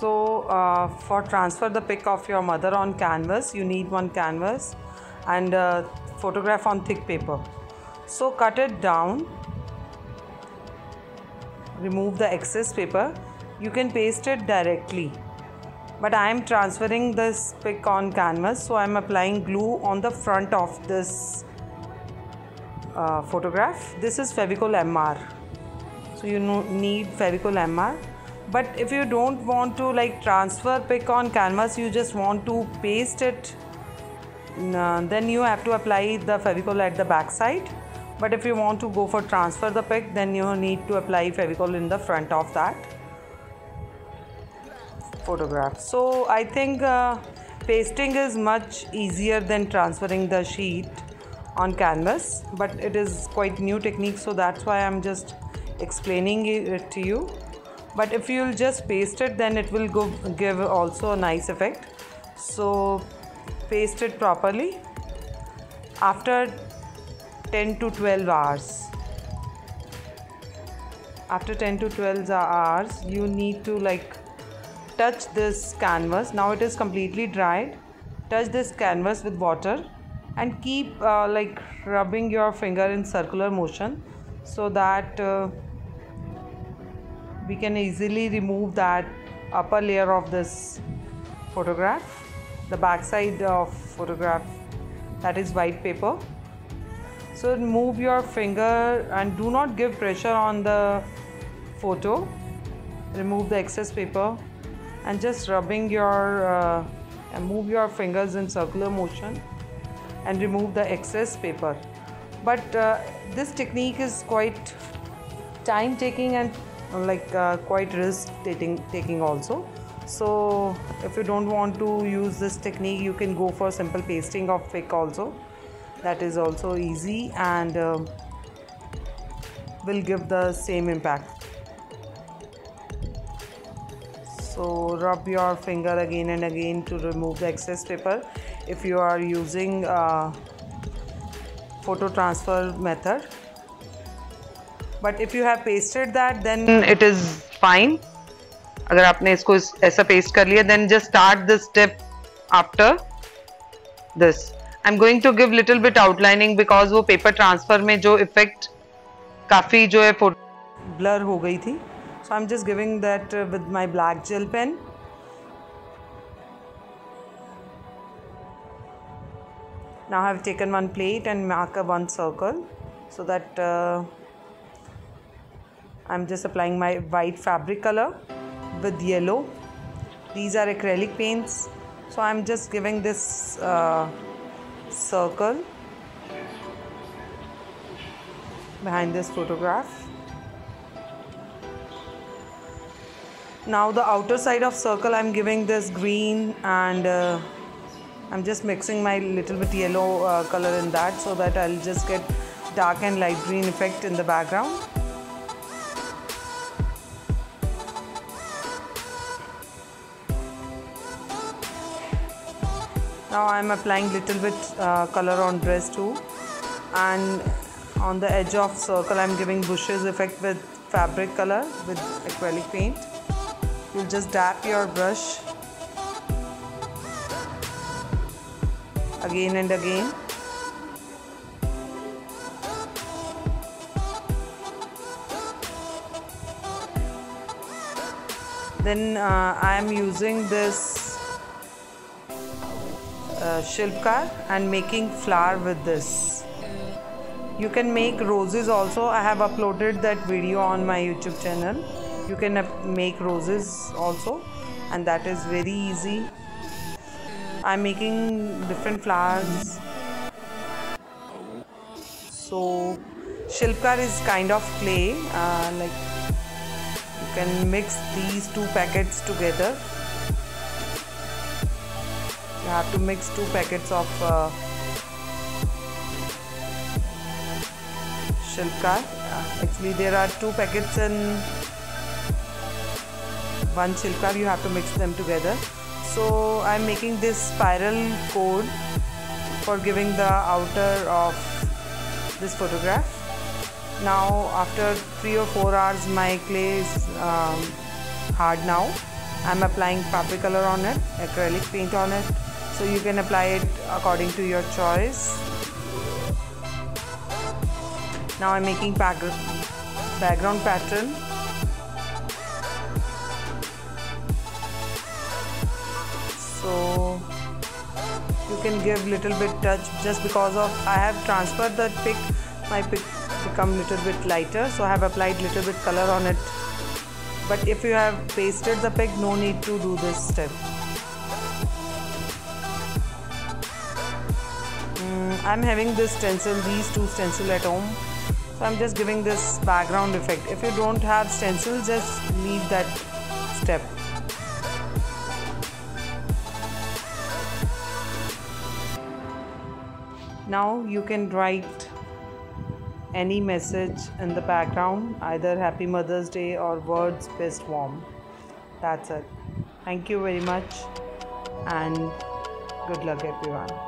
so uh, for transfer the pic of your mother on canvas you need one canvas and a photograph on thick paper. So cut it down. Remove the excess paper. You can paste it directly. But I am transferring this pic on canvas so I am applying glue on the front of this uh, photograph. This is Fevicol MR so you need Fevicol MR but if you don't want to like transfer pic on canvas you just want to paste it then you have to apply the Fevicol at the back side. But if you want to go for transfer the pic then you need to apply Fevicol in the front of that. Photograph. So I think uh, pasting is much easier than transferring the sheet on canvas. But it is quite new technique so that's why I'm just explaining it to you but if you'll just paste it then it will go give also a nice effect. So paste it properly. After 10 to 12 hours. After 10 to 12 hours you need to like touch this canvas. Now it is completely dried. Touch this canvas with water and keep uh, like rubbing your finger in circular motion so that uh, we can easily remove that upper layer of this photograph the back side of photograph that is white paper. So move your finger and do not give pressure on the photo. Remove the excess paper and just rubbing your uh, and move your fingers in circular motion and remove the excess paper. But uh, this technique is quite time taking and like uh, quite risk taking taking also. So if you don't want to use this technique you can go for simple pasting of pic also. That is also easy and uh, will give the same impact. So rub your finger again and again to remove the excess paper. If you are using uh, photo transfer method but if you have pasted that then it is fine अगर आपने इसको ऐसा paste कर लिया then just start this step after this I am going to give little bit outlining because वो paper transfer में जो effect काफ़ी जो है फ़ोटो ब्लर हो गई थी। So I am just giving that with my black gel pen now I have taken one plate and mark a one circle so that uh, I'm just applying my white fabric color with yellow. These are acrylic paints. So I'm just giving this uh, circle behind this photograph. Now the outer side of circle I'm giving this green and uh, I'm just mixing my little bit yellow uh, color in that so that I'll just get dark and light green effect in the background now I'm applying little bit uh, color on dress too. And on the edge of circle I'm giving bushes effect with fabric color with acrylic paint. You'll just dab your brush again and again. Then uh, I am using this uh, shilpkar and making flower with this. You can make roses also. I have uploaded that video on my youtube channel. You can make roses also and that is very easy. I'm making different flowers. So shilpkar is kind of clay uh, like you can mix these two packets together you have to mix two packets of uh, shilpkar uh, actually there are two packets in one shilpkar you have to mix them together. So I'm making this spiral code for giving the outer of this photograph. Now after three or four hours my clay is um, hard now. I'm applying fabric color on it acrylic paint on it so you can apply it according to your choice. Now I'm making background pattern. So you can give little bit touch just because of I have transferred the pic my pic become little bit lighter. So I have applied little bit color on it. But if you have pasted the pic no need to do this step I'm having this stencil these two stencil at home. So I'm just giving this background effect. If you don't have stencil just leave that step. Now you can write any message in the background either happy mother's day or words best warm. That's it. Thank you very much and good luck everyone